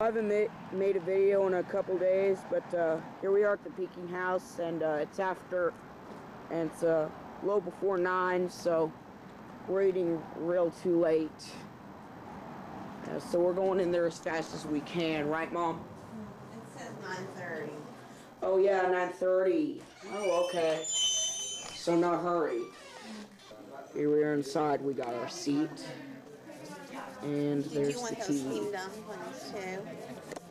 I haven't ma- made a video in a couple days, but uh, here we are at the Peking House, and uh, it's after, and it's uh, little before 9, so we're eating real too late. Uh, so we're going in there as fast as we can, right, Mom? It says 9:30. Oh, yeah, 9.30. Oh, okay. So no hurry. Here we are inside. We got our seat. And Did there's you want the those steamed TV. dumplings too?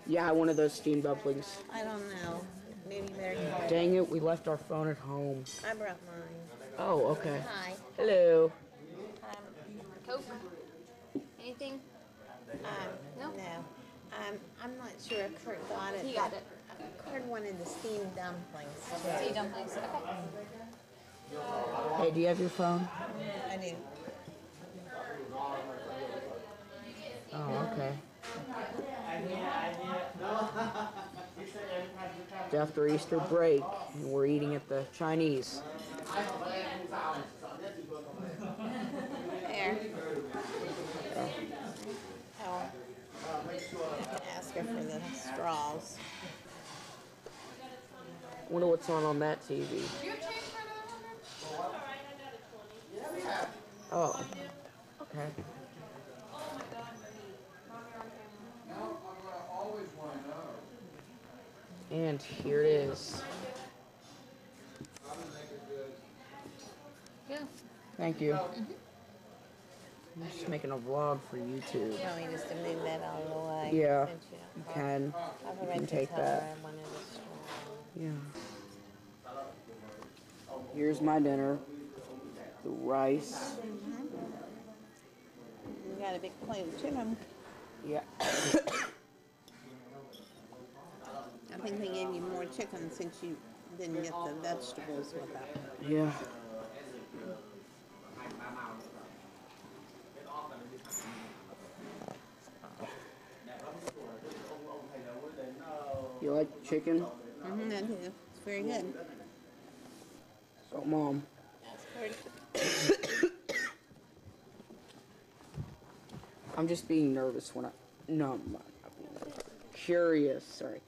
Yeah, one of those steamed dumplings. I don't know. Maybe you better. Dang it, we left our phone at home. I brought mine. Oh, okay. Hi. Hello. Um, Coke? Anything? um, No? no. Um, I'm not sure if Kurt got it. He got but, uh, Kurt wanted the steamed dumplings Tea too. dumplings. Okay. Hey, do you have your phone? I do. Oh, okay. It's after Easter break, and we're eating at the Chinese. There. Oh. I ask her for the straws. Wonder what's on on that TV. Oh. Okay. And here it is. Yeah. Thank you. Mm-hmm. I'm just making a vlog for YouTube. You want me just to that all the way? Yeah, you you can. You can take that. her I wanted a straw. Yeah. Here's my dinner. The rice. Mm-hmm. You got a big plate of chicken. Yeah. I think they gave you more chicken since you didn't get the vegetables with that. Yeah. You like chicken? Mm-hmm, I do. It's very good. So, Mom. I'm just being nervous when I. No, I'm not, not being nervous. Curious, sorry.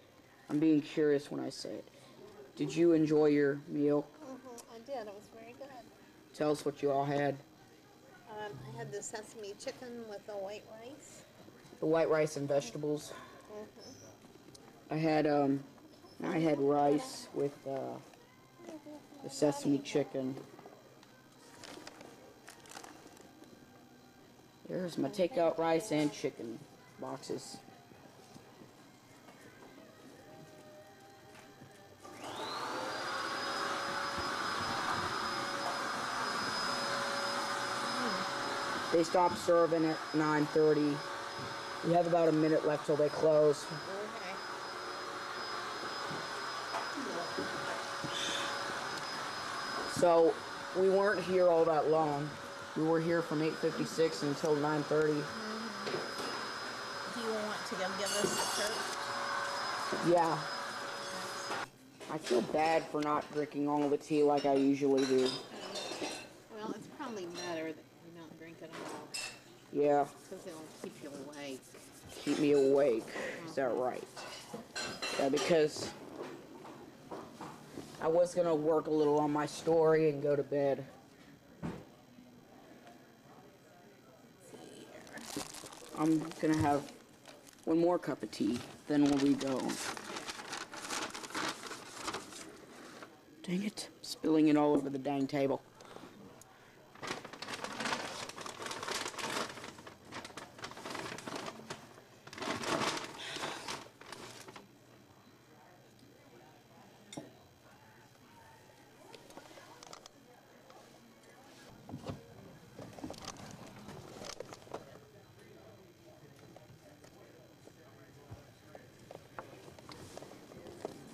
I'm being curious when I say it. Did you enjoy your meal? Mm-hmm, I did. It was very good. Tell us what you all had. Um, I had the sesame chicken with the white rice. The white rice and vegetables. Mm-hmm. I had um, I had rice with uh, the sesame chicken. There's my takeout rice and chicken boxes. They stopped serving at 9:30. We have about a minute left till they close. Okay. So we weren't here all that long. We were here from 8:56 until 9:30. Do you want to go give us the church? Yeah. I feel bad for not drinking all the tea like I usually do. Well, it's probably better that you don't drink it all Yeah, because it'll keep you awake. keep me awake. Is that right? Yeah, because I was gonna work a little on my story and go to bed. I'm gonna have one more cup of tea, then we'll be going. Dang it, spilling it all over the dang table.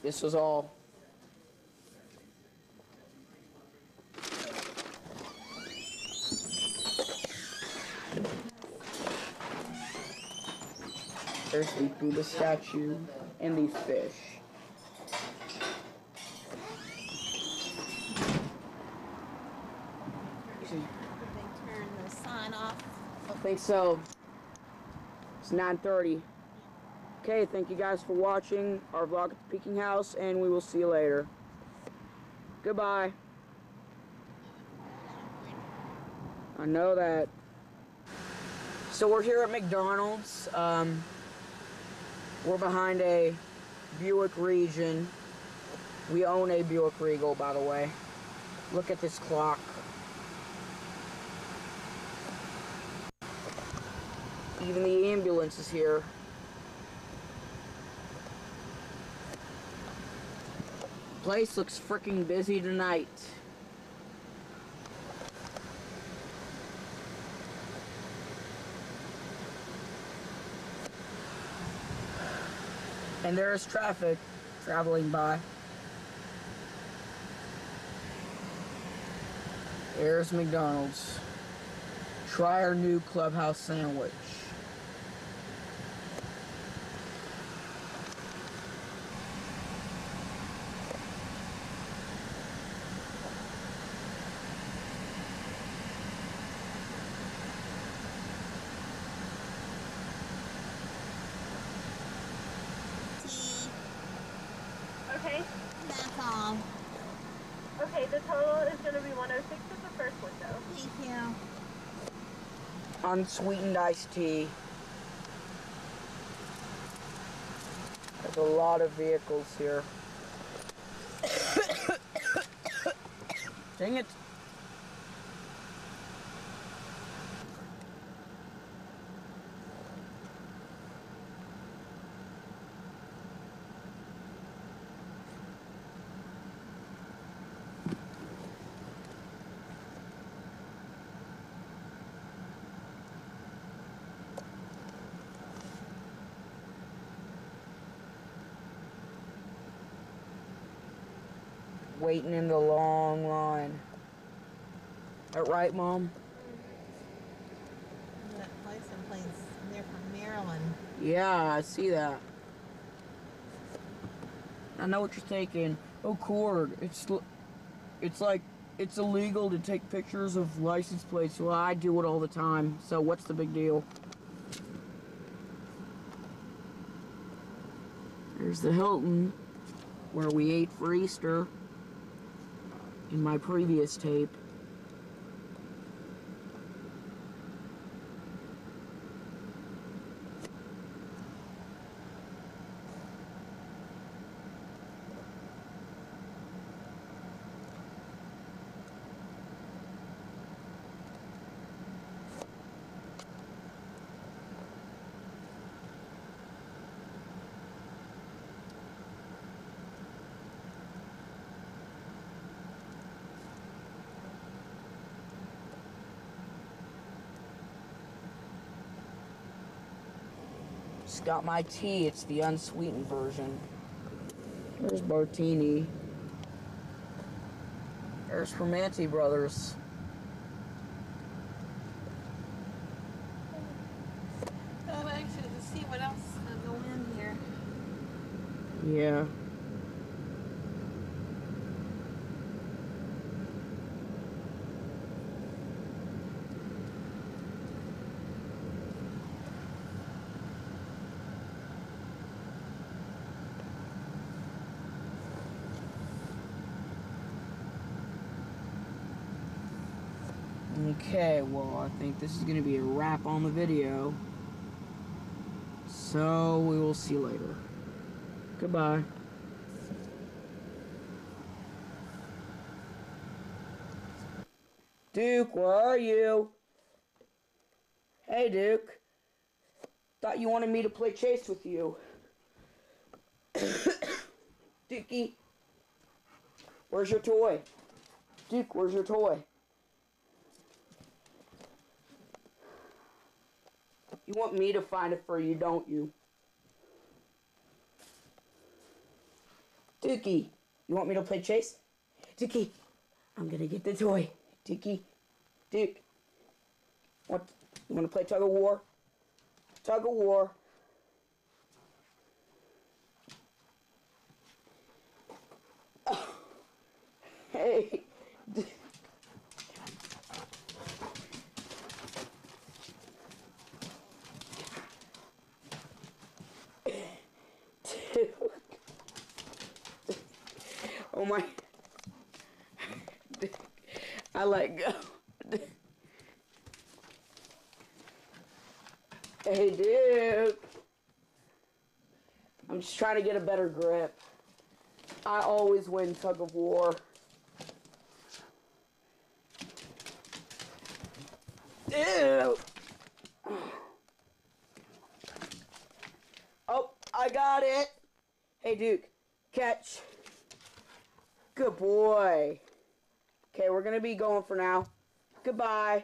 This was all There's the Buddha statue and these fish. Did they turn the sign off? I think so. It's 9:30. Okay, thank you guys for watching our vlog at the Peking House, and we will see you later. Goodbye. I know that. So we're here at McDonald's. Um, we're behind a Buick Regal. We own a Buick Regal, by the way. Look at this clock. Even the ambulance is here. Place looks freaking busy tonight. And there is traffic traveling by. There's McDonald's. Try our new clubhouse sandwich. Tea, Okay. that's all. Okay, the total is going to be 106 for the first window. Thank you. Unsweetened iced tea. There's a lot of vehicles here. Dang it. Waiting in the long line. That right, Mom? That license plates, they're from Maryland. Yeah, I see that. I know what you're thinking. Oh, Cord, it's it's like it's illegal to take pictures of license plates. Well, I do it all the time. So what's the big deal? There's the Hilton, where we ate for Easter. In my previous tape. Just got my tea. It's the unsweetened version. There's Bartini. There's Primanti Brothers. Oh, actually, let's see what else is gonna in here. Yeah. Okay, well, I think this is going to be a wrap on the video. So, we will see you later. Goodbye. Duke, where are you? Hey, Duke. Thought you wanted me to play chase with you. Dookie. Where's your toy? Duke, where's your toy? You want me to find it for you, don't you? Dookie, you want me to play chase? Dookie, I'm gonna get the toy. Dookie, Duke, what? You wanna play tug of war? Tug of war. Hey. Oh my. I let go. hey, dude. I'm just trying to get a better grip. I always win tug of war. Ew. Oh, I got it. Hey, Duke, catch. Good boy. Okay, we're gonna be going for now. Goodbye.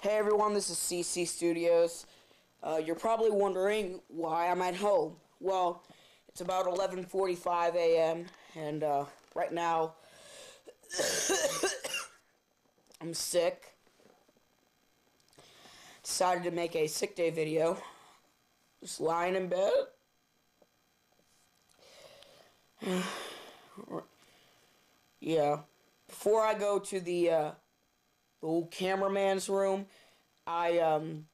Hey everyone, this is CC Studios. Uh, you're probably wondering why I'm at home. Well, it's about 11:45 a.m. and uh, right now I'm sick. Decided to make a sick day video. Just lying in bed. Yeah. Before I go to the uh, the old cameraman's room, I um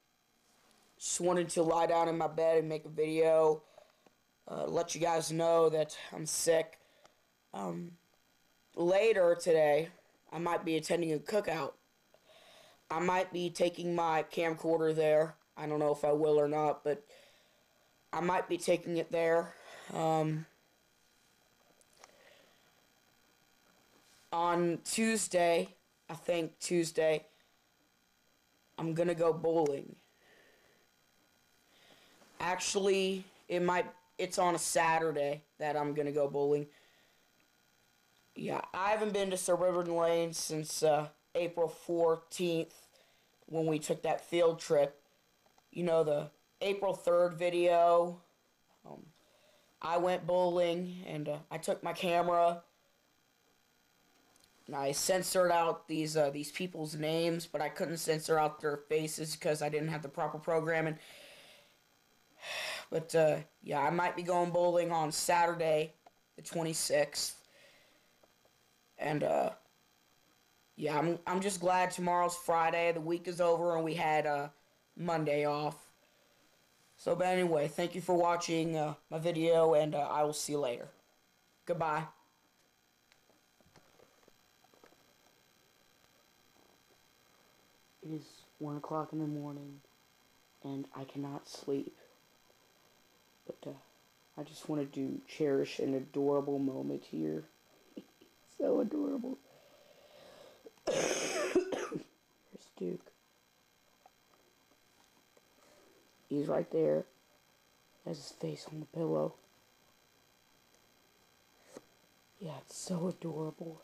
just wanted to lie down in my bed and make a video. Uh, let you guys know that I'm sick. Um, later today, I might be attending a cookout. I might be taking my camcorder there. I don't know if I will or not, but I might be taking it there. Um, on Tuesday, I think Tuesday, I'm gonna go bowling. Actually, it might, it's on a Saturday that I'm gonna go bowling. Yeah, I haven't been to Suburban Lane since uh, April 14th when we took that field trip. You know, the April 3rd video. Um, I went bowling and uh, I took my camera I censored out these uh, these people's names, but I couldn't censor out their faces because I didn't have the proper programming. But uh, yeah, I might be going bowling on Saturday, the 26th. And uh, yeah, I'm I'm just glad tomorrow's Friday. The week is over and we had uh, Monday off. So, but anyway, thank you for watching uh, my video, and uh, I will see you later. Goodbye. It is one o'clock in the morning, and I cannot sleep. But uh, I just wanted to cherish an adorable moment here. so adorable. Here's Duke. He's right there. Has his face on the pillow. Yeah, it's so adorable.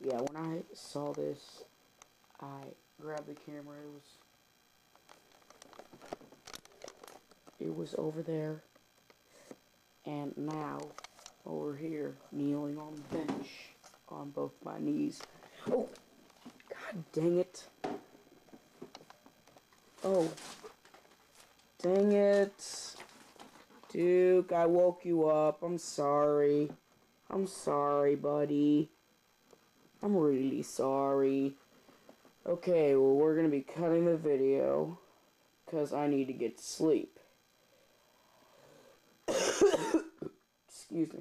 Yeah, when I saw this, I grabbed the camera. It was it was over there. And now over here kneeling on the bench on both my knees. Oh god dang it. Oh dang it. Duke i woke you up. I'm sorry. I'm sorry buddy i'm really sorry okay well we're gonna be cutting the video because i need to get to sleep excuse me,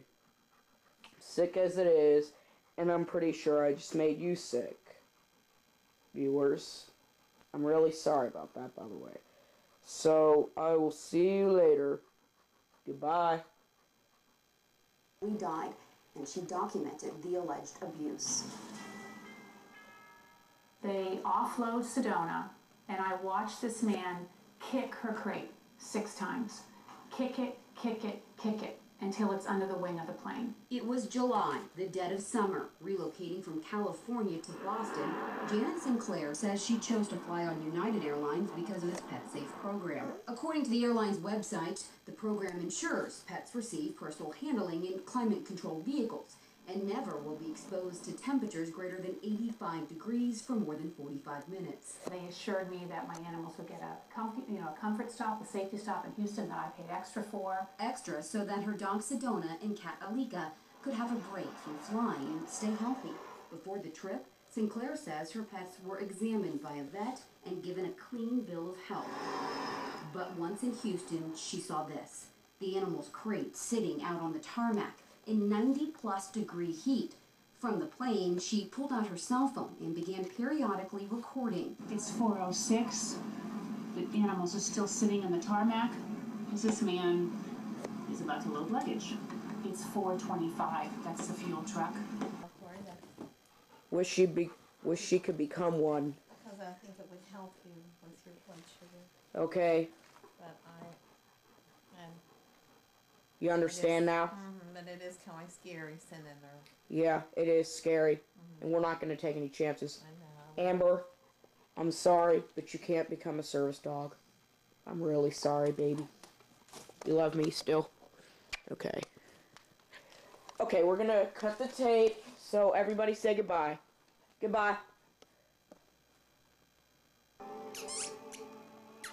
sick as it is, and I'm pretty sure I just made you sick. Viewers, I'm really sorry about that, by the way. So, I will see you later. Goodbye. We died, and she documented the alleged abuse. They offload Sedona, and I watched this man kick her crate six times. Kick it, kick it, kick it until it's under the wing of the plane. It was July, the dead of summer. Relocating from California to Boston, Janet Sinclair says she chose to fly on United Airlines because of its Pet Safe program. According to the airline's website, the program ensures pets receive personal handling in climate controlled vehicles and never will be exposed to temperatures greater than 85 degrees for more than 45 minutes. They assured me that my animals would get a comfy, you know, a comfort stop, a safety stop in Houston that I paid extra for. Extra so that her dog Sedona and cat Alika could have a break from flying and stay healthy. Before the trip, Sinclair says her pets were examined by a vet and given a clean bill of health. But once in Houston, she saw this. The animal's crate sitting out on the tarmac in 90 plus degree heat. From the plane, she pulled out her cell phone and began periodically recording. It's 406. The animals are still sitting in the tarmac because this man is about to load luggage. It's 425. That's the fuel truck. Wish she be. Wish she could become one. Because I think it would help you with your blood sugar, Okay, but I, and, you understand now? mhm, but it is kinda scary sending her, Yeah, it is scary, and we're not going to take any chances. I know. Amber, I'm sorry, but you can't become a service dog. I'm really sorry, baby. You love me still? Okay. Okay, we're gonna cut the tape, so everybody say goodbye. Goodbye.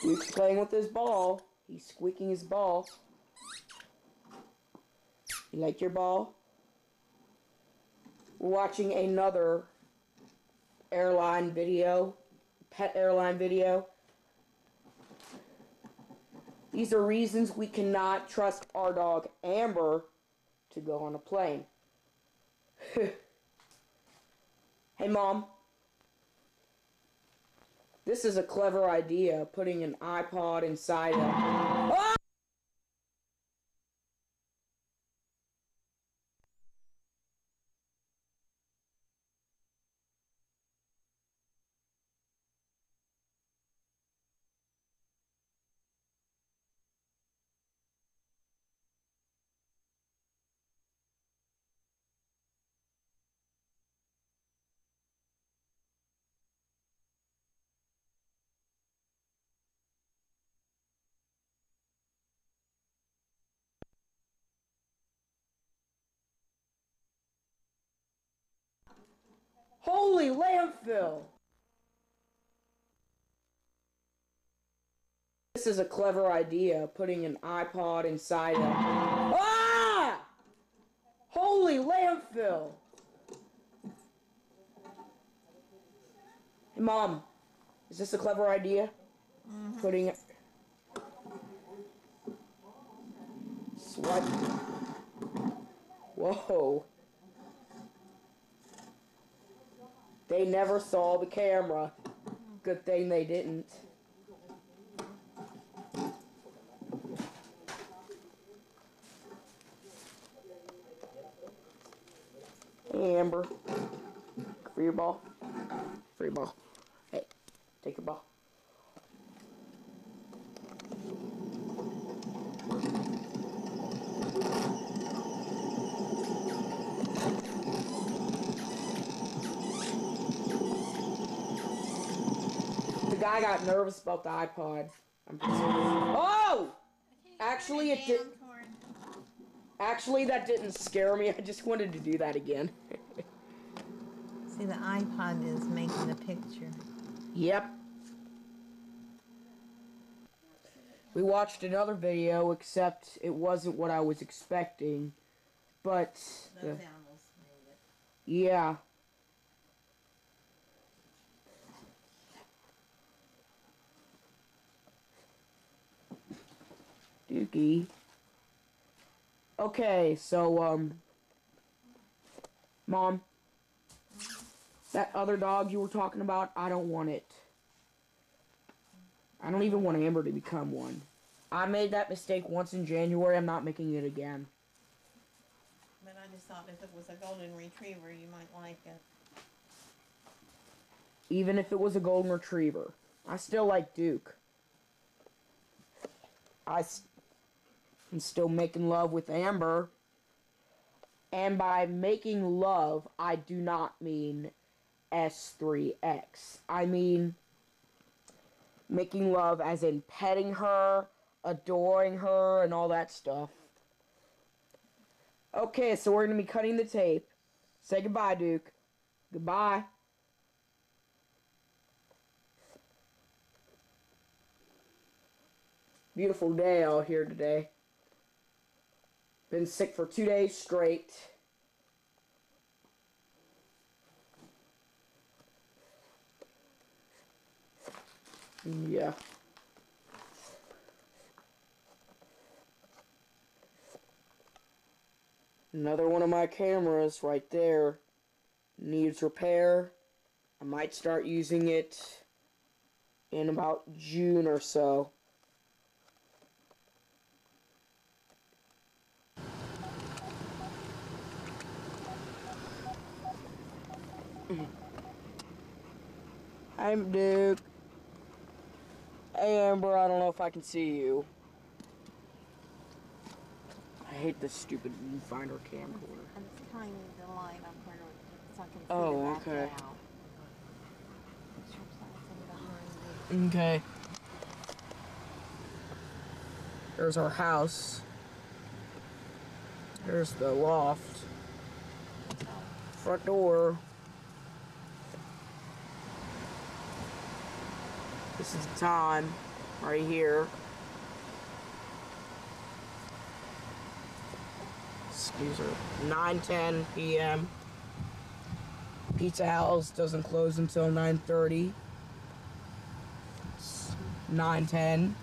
Luke's playing with his ball. He's squeaking his ball. You like your ball? Watching another airline video, pet airline video. These are reasons we cannot trust our dog Amber to go on a plane. hey, mom. This is a clever idea, putting an iPod inside a. Holy landfill! This is a clever idea, putting an iPod inside a. Ah! Holy landfill! Hey, Mom, is this a clever idea? Putting it. Swipe. Whoa. They never saw the camera. Good thing they didn't. Amber. Free your ball. Free ball. Hey, take your ball. Guy got nervous about the iPod. I'm pretty serious. Oh! Actually, it did. Actually, that didn't scare me. I just wanted to do that again. See, the iPod is making the picture. Yep. We watched another video, except it wasn't what I was expecting. But, the- animals made it. yeah. Dookie. Okay, so, um, Mom, that other dog you were talking about, I don't want it. I don't even want Amber to become one. I made that mistake once in January. I'm not making it again. But I just thought if it was a golden retriever, you might like it. Even if it was a golden retriever. I still like Duke. I s- am still making love with Amber. And by making love, I do not mean S3X. I mean making love as in petting her, adoring her, and all that stuff. Okay, so we're going to be cutting the tape. Say goodbye, Duke. Goodbye. Beautiful day out here today. Been sick for two days straight. Yeah. Another one of my cameras right there needs repair. I might start using it in about June or so. I'm Duke. Hey Amber, I don't know if I can see you. I hate this stupid viewfinder camcorder. I'm to line so I can see Oh, okay. out. Sure, something behind me. Okay. There's our house. There's the loft. Front door. This is time right here. Excuse her. 9:10 p.m. Pizza House doesn't close until 9:30. 9:10.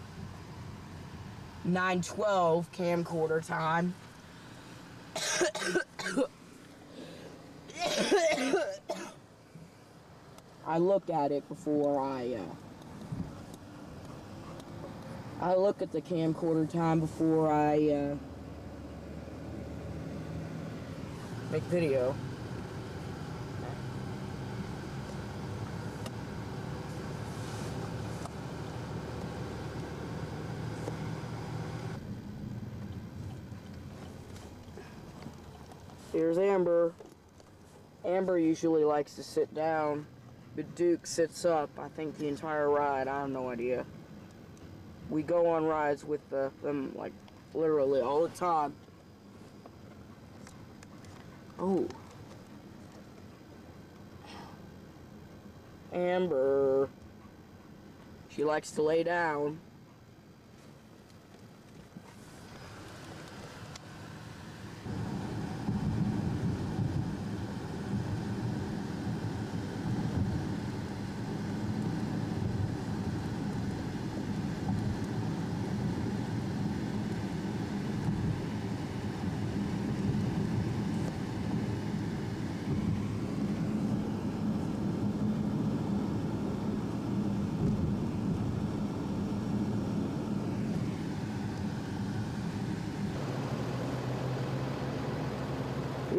9:12 camcorder time. I look at it before I uh, I look at the camcorder time before I uh, make video. Here's Amber. Amber usually likes to sit down, but Duke sits up, I think, the entire ride. I have no idea. We go on rides with the, them, like, literally all the time. Oh. Amber. She likes to lay down.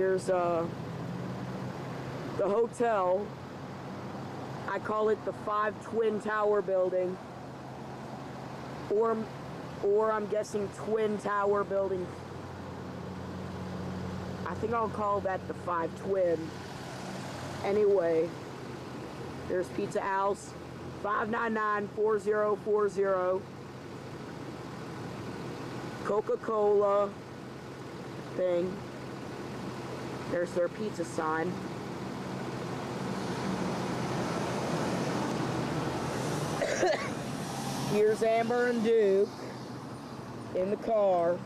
Here's uh, the hotel. I call it the Five Twin Tower Building. Or, or I'm guessing Twin Tower Building. I think I'll call that the Five Twin. Anyway, there's Pizza House, 599-4040. Coca-Cola thing. There's their pizza sign. Here's Amber and Duke in the car.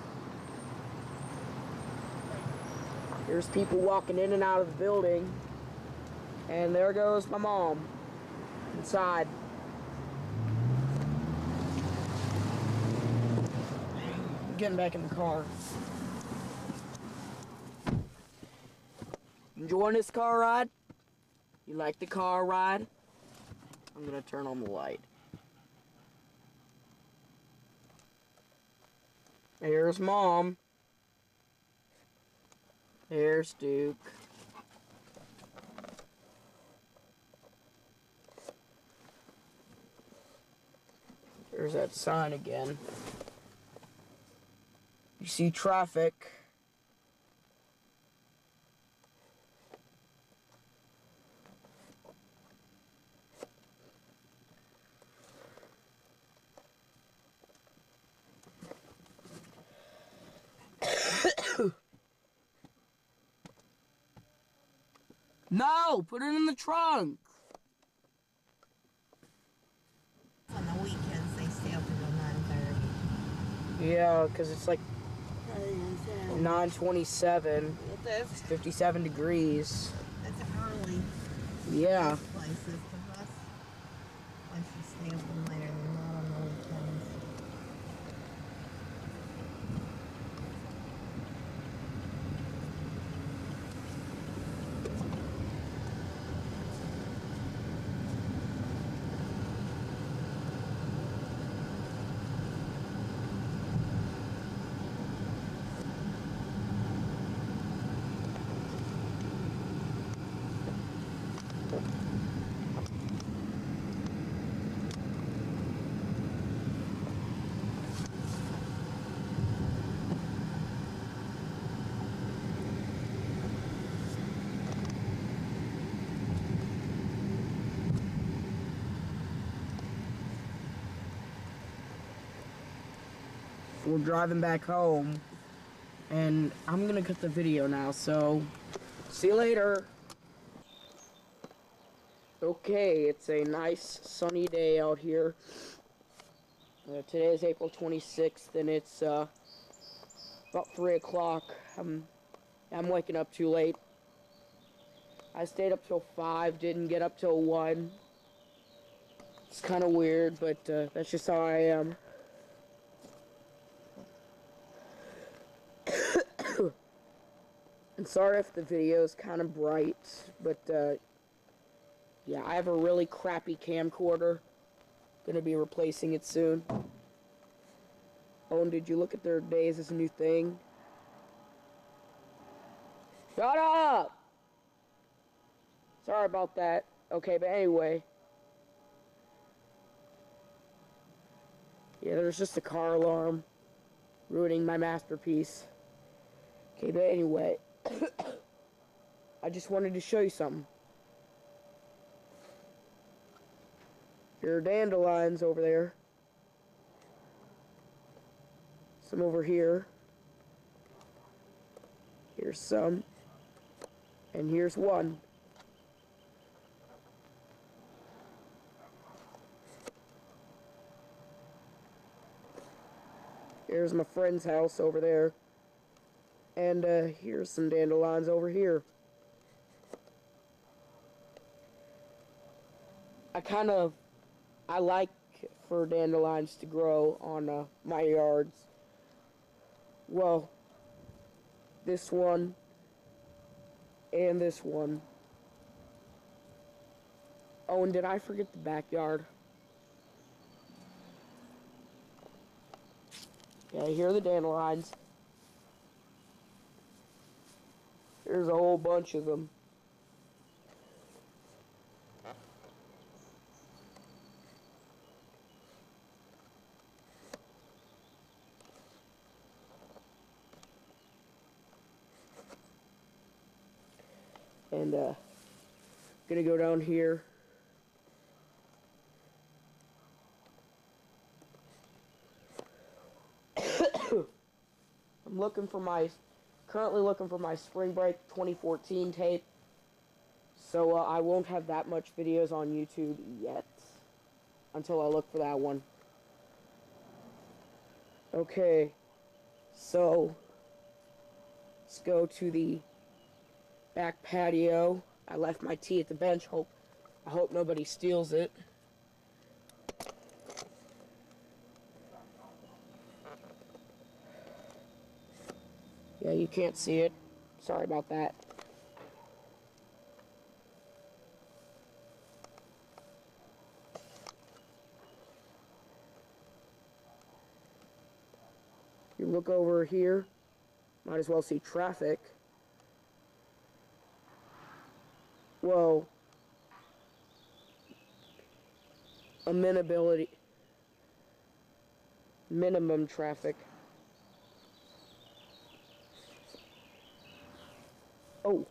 There's people walking in and out of the building. And there goes my mom inside. Getting back in the car. Enjoying this car ride? You like the car ride? I'm gonna turn on the light. Here's mom. There's Duke. There's that sign again. You see traffic. Put it in the trunk. On the weekends, they stay open till nine thirty. Yeah, because it's like 927. It's 57 degrees. That's early. Yeah. Places, cause us, once you stay open later, you're not on the weekends. We're driving back home. And I'm gonna cut the video now, so see you later. Okay, it's a nice sunny day out here. Uh, today is April 26th, and it's uh, about 3 o'clock. I'm, I'm waking up too late. I stayed up till 5, didn't get up till 1. It's kind of weird, but uh, that's just how I am. And sorry if the video is kind of bright, but uh, yeah, I have a really crappy camcorder. Gonna be replacing it soon. Oh, did you look at their days as a new thing? Shut up! Sorry about that. Okay, but anyway. Yeah, there's just a car alarm ruining my masterpiece. Okay, but anyway. I just wanted to show you something. There are dandelions over there. Some over here. Here's some. And here's one. Here's my friend's house over there. And uh, here's some dandelions over here. I kind of, I like for dandelions to grow on uh, my yards. Well, this one and this one. Oh, and did I forget the backyard? Yeah, here are the dandelions. There's a whole bunch of them. And, uh, gonna go down here. I'm looking for my, currently looking for my Spring Break 2014 tape. So uh, I won't have that much videos on YouTube yet. Until I look for that one. Okay. So, let's go to the back patio. I left my tea at the bench. Hope I hope nobody steals it. Yeah, you can't see it. Sorry about that. You look over here, might as well see traffic. Whoa. Amenability. Minimum traffic. Oh.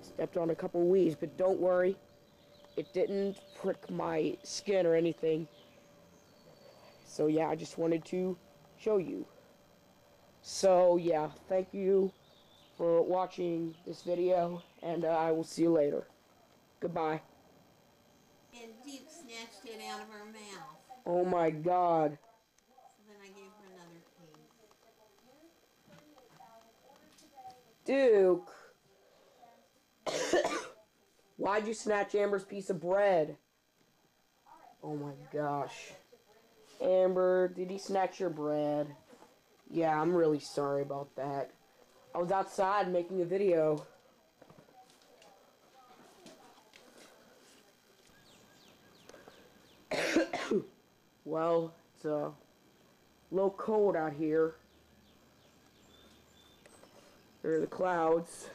Stepped on a couple weeds, but don't worry. It didn't prick my skin or anything. So yeah, I just wanted to show you. So yeah, thank you for watching this video, and uh, I will see you later. Goodbye. And Duke snatched it out of her mouth. Oh my god. So then I gave her another piece. Duke. Why'd you snatch Amber's piece of bread? Oh my gosh. Amber, did he snatch your bread? Yeah, I'm really sorry about that. I was outside making a video. well, it's a little cold out here. There are the clouds.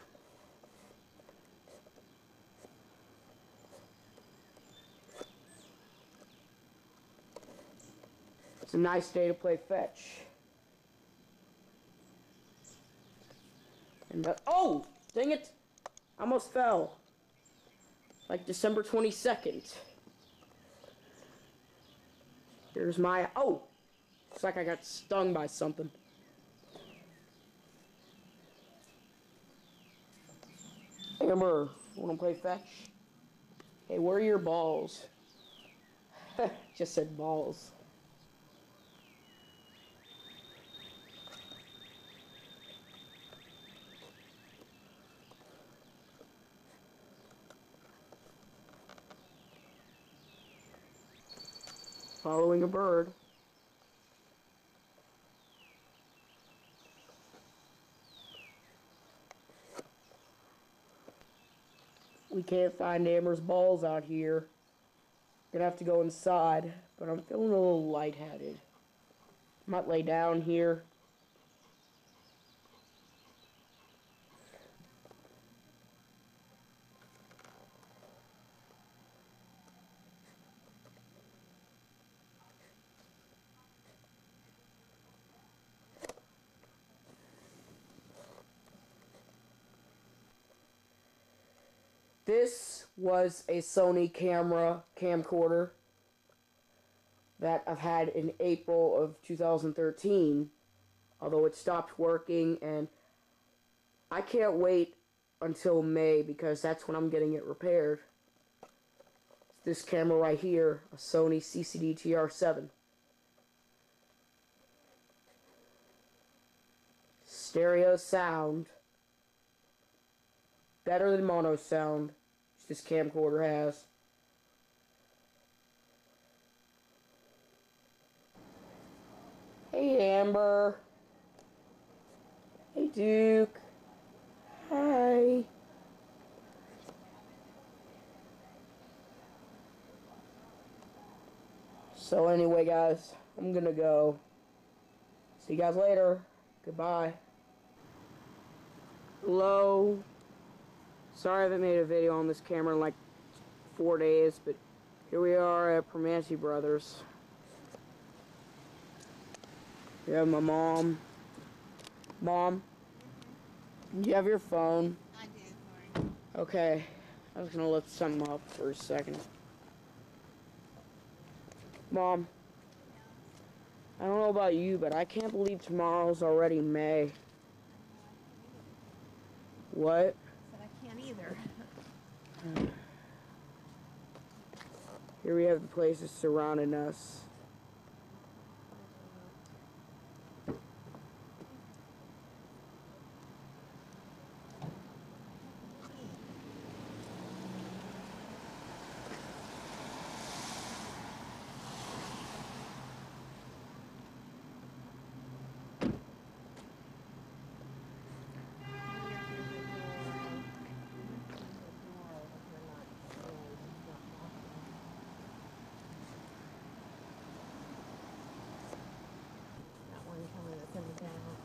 It's a nice day to play fetch. And but oh, dang it! I almost fell. Like December 22nd. Here's my oh, It's like I got stung by something. Amber, wanna play fetch? Hey, where are your balls? Just said balls. Following a bird. We can't find Amber's balls out here. Gonna have to go inside, but I'm feeling a little lightheaded. Might lay down here. This was a Sony camera camcorder that I've had in April of 2013, although it stopped working, and I can't wait until May because that's when I'm getting it repaired. It's this camera right here, a Sony CCD TR7. Stereo sound. Better than mono sound this camcorder has. Hey Amber. Hey Duke. Hi. So anyway guys, I'm gonna go. See you guys later. Goodbye. Hello. Sorry I haven't made a video on this camera in like four days, but here we are at Primanti Brothers. We have my mom. Mom, you have your phone? I do, sorry. Okay, I was gonna lift something up for a second. Mom, I don't know about you, but I can't believe tomorrow's already May. What? But I can't either. Here we have the places surrounding us. That one coming that's coming down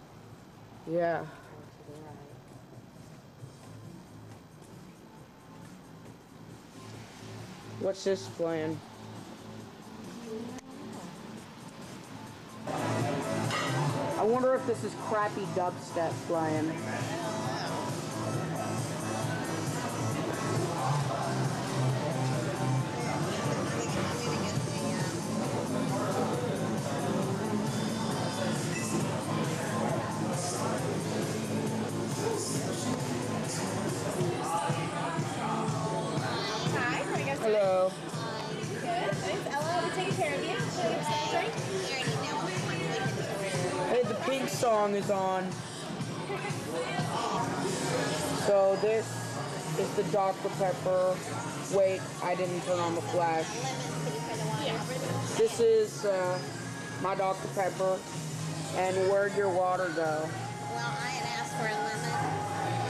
Yeah. What's this playing? I wonder if this is crappy dubstep playing. Song is on. So this is the Dr. Pepper. Wait, I didn't turn on the flash. This is uh, my Dr. Pepper. And where'd your water go? Well, I had asked for a lemon,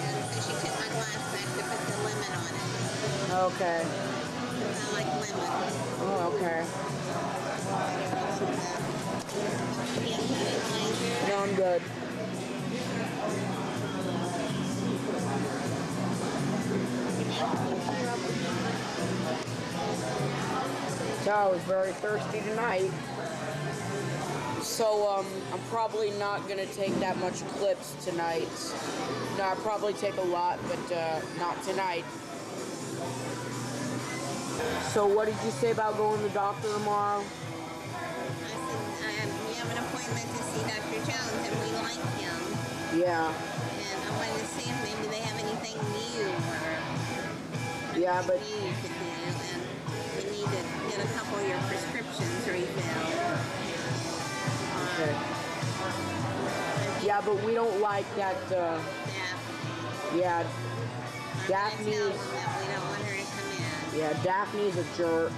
and so she took my glass back to put the lemon on it. Okay. I like lemon. Oh, okay. No, I'm good. So I was very thirsty tonight. So um, I'm probably not gonna take that much clips tonight. No, I probably take a lot, but uh, not tonight. So what did you say about going to the doctor tomorrow? I said, yeah, have an appointment to see Dr. Jones, and we like him. Yeah. And I wanted to see if maybe they have anything new or Yeah, but new you could do. And we need to get a couple of your prescriptions refilled. okay. Yeah, but we don't like that. Uh, Daphne. yeah, I'm Daphne's. that we don't want her to come in. Yeah, Daphne's a jerk.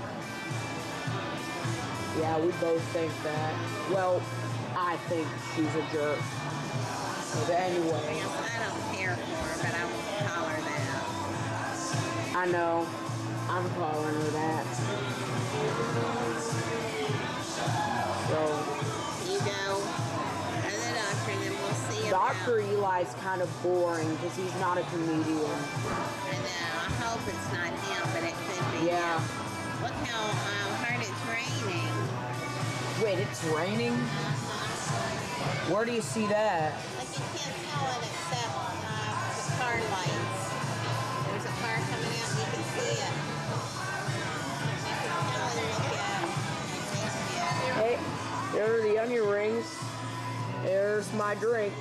Yeah, we both think that. Well, I think she's a jerk. But anyway, I don't care for her, but I won't call her that. I know. I'm calling her that. So, You go to the doctor, and then we'll see Dr. about. Eli's kind of boring because he's not a comedian. I know. I hope it's not him, but it could be. Yeah. him. Look how um, hard it's raining. Wait, it's raining? Where do you see that? Like you can't tell it except uh, the car lights. There's a car coming out, and you can see it. You can tell and look Hey, there are the onion rings. There's my drink.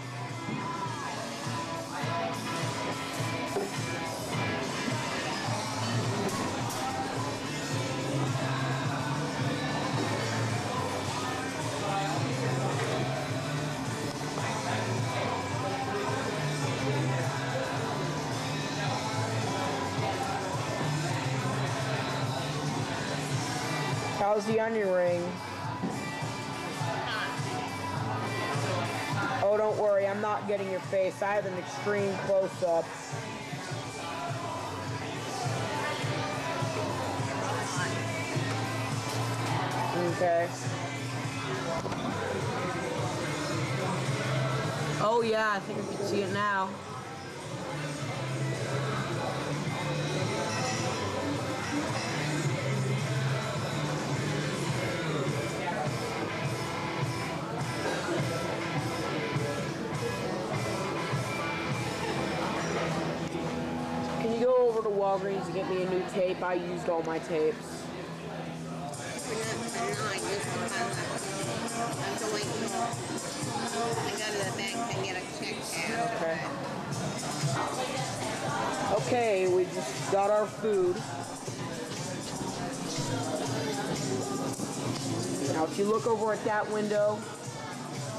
How's the onion ring? Oh, don't worry, I'm not getting your face. I have an extreme close up. Okay. Oh, yeah, I think I can see it now. Over to get me a new tape? I used all my tapes. Okay. Okay, we just got our food. Now, if you look over at that window,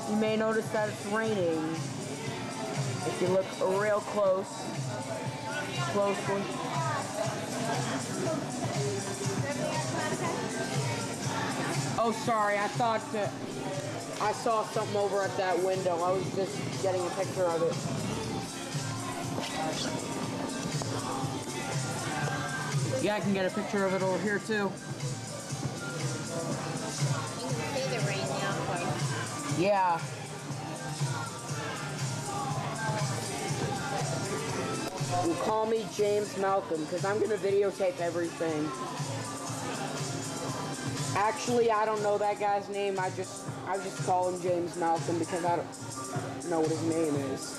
you may notice that it's raining. If you look real close, closely. Oh, sorry, I thought that I saw something over at that window. I was just getting a picture of it. Yeah, I can get a picture of it over here too. You can see the rain now. Yeah. You call me James Malcolm because I'm gonna videotape everything. Actually, I don't know that guy's name. I just I just call him James Malcolm because I don't know what his name is.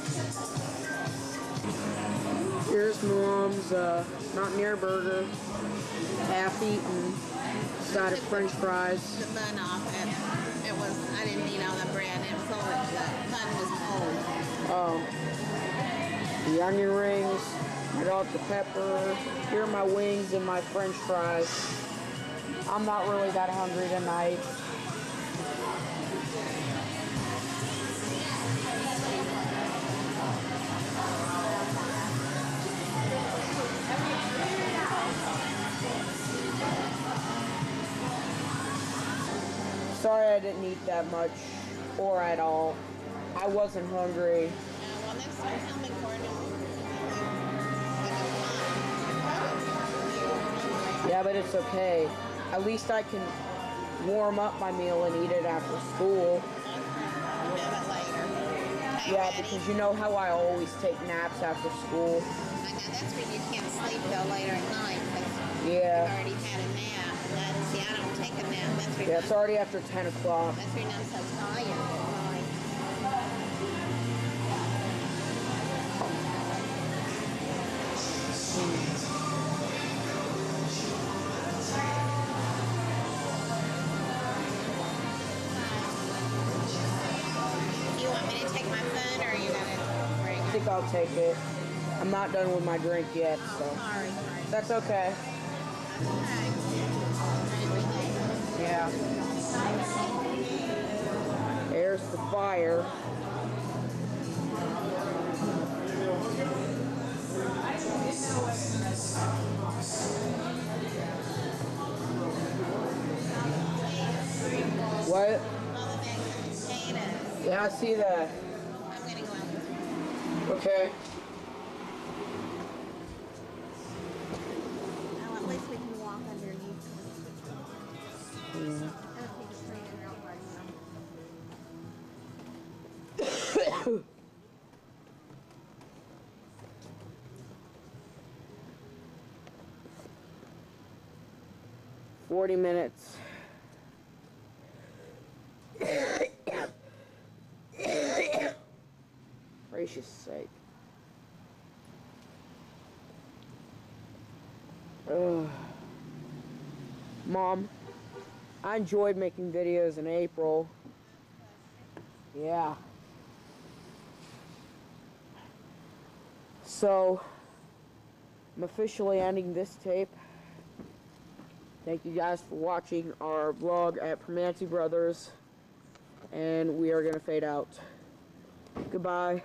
Here's mom's uh, Mountaineer burger, half eaten, side of French fries. The bun off it. It was, I didn't eat all the bread. It was all, the bun was cold. Oh. The onion rings, I got the pepper, here are my wings and my french fries. I'm not really that hungry tonight. Sorry I didn't eat that much, or at all. I wasn't hungry. Yeah, but it's okay. At least I can warm up my meal and eat it after school. Have it later. Yeah, because you know how I always take naps after school. I know that's when you can't sleep though later at night because you've Yeah. already had a nap. See, I don't take a nap. That's when, Yeah, it's already after 10 o'clock. that's when I'm so tired. I'll take it. I'm not done with my drink yet, so sorry, sorry. that's okay. Yeah. There's the fire. What? All the bags of potatoes. Yeah, I see that. Okay. At least we can walk underneath. Yeah. That'll take us right in out right now. Forty minutes. Gracious sake. Ugh. Mom, I enjoyed making videos in April. Yeah. So, I'm officially ending this tape. Thank you guys for watching our vlog at Primanti Brothers. And we are going to fade out. Goodbye.